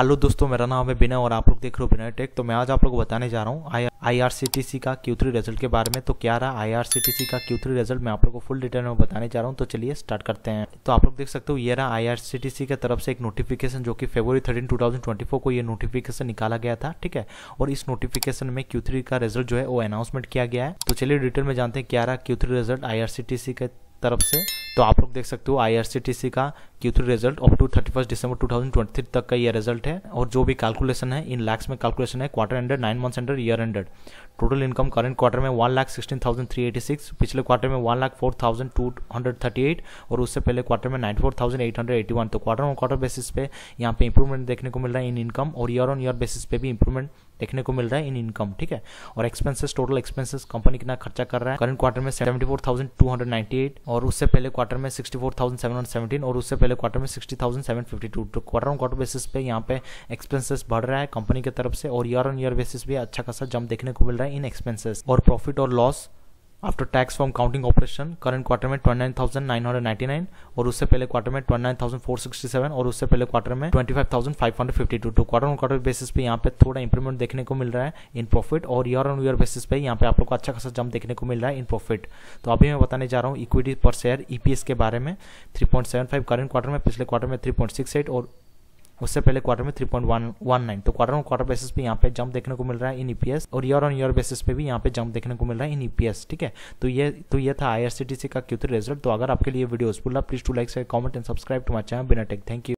Hello दोस्तों, मेरा नाम है बिना और आप लोग देख रहे हो बिना टेक। तो मैं आज आप लोग को बताने जा रहा हूँ आई आर सी टी सी का क्यू थ्री रिज़ल्ट के बारे में। तो क्या रहा आई आर सी टी सी का क्यू थ्री रिज़ल्ट मैं आप लोग को फुल डिटेल में बताने जा रहा हूँ। तो चलिए स्टार्ट करते हैं। तो आप लोग देख सकते हो, ये रहा आई आर सी टी सी की तरफ़ से एक नोटिफिकेशन जो कि February thirteen two thousand twenty four को ये नोटिफिकेशन निकाला गया था, ठीक है? और इस नोटिफिकेशन में क्यू थ्री का रिज़ल्ट जो है वो अनाउंसमेंट किया गया है। तो चलिए डिटेल में जानते हैं क्या रहा Q three result I R C T C के तरफ़ से तो आप लोग देख सकते हो आईआरसीटीसी का Q three result up to thirty first December two thousand twenty three तक का ये रिज़ल्ट है, और जो भी कैलकुलेशन है इन लैक्स में कैलकुलेशन है quarter ended nine months ended year ended total income current quarter में one lakh sixteen thousand three eighty six पिछले क्वार्टर में one lakh four thousand two hundred thirty eight और उससे पहले क्वार्टर में ninety four thousand eight hundred eighty one तो quarter on quarter basis पे यहाँ पे इंप्रूवमेंट देखने को मिल रहा है इन इनकम और ईयर ऑन ईयर बेसिस पे भी इंप्रूवमेंट देखने को मिल रहा है इन इनकम, ठीक है? और एक्सपेंसेस टोटल एक्सपेंसेस कंपनी कितना खर्चा कर रहा है? करंट क्वार्टर में seventy four thousand two hundred ninety eight और उससे पहले क्वार्टर में sixty four thousand seven hundred seventeen और उससे पहले क्वार्टर में sixty thousand seven fifty two तो क्वार्टर ऑन क्वार्टर बेसिस पे यहाँ पे एक्सपेंसेस बढ़ रहा है कंपनी की तरफ़ से और ईयर ऑन ईयर बेसिस भी अच्छा खासा जम देखने को मिल रहा है इन एक्सपेंसेस और प्रॉफिट और loss after tax from counting operation current quarter में twenty nine thousand nine hundred ninety nine और उससे पहले क्वार्टर में twenty nine thousand four sixty seven और उससे पहले क्वार्टर में twenty five thousand five hundred fifty two तो क्वार्टर ऑन क्वार्टर बेसिस पे यहाँ पे थोड़ा इंप्रूवमेंट देखने को मिल रहा है इन प्रॉफिट और ईयर ऑन ईयर बेसिस पे यहाँ पे आप लोग को अच्छा खासा जम देखने को मिल रहा है इन प्रॉफिट तो अभी मैं बताने जा रहा हूँ इक्विटी पर शेयर ईपीएस के बारे में। थ्री करंट क्वार्टर में पिछले क्वार्टर में थ्री और उससे पहले क्वार्टर में 3.19 तो क्वार्टर ऑन क्वार्टर बेसिस पे यहाँ पे जंप देखने को मिल रहा है इन ईपीएस और ईयर ऑन ईयर बेसिस पे भी यहाँ पे जंप देखने को मिल रहा है इन ईपीएस ठीक है? तो ये तो ये था आईआरसीटीसी का क्यू रिज़ल्ट तो अगर आपके लिए video useful please to like से comment and subscribe to my channel बिना टेक थैंक यू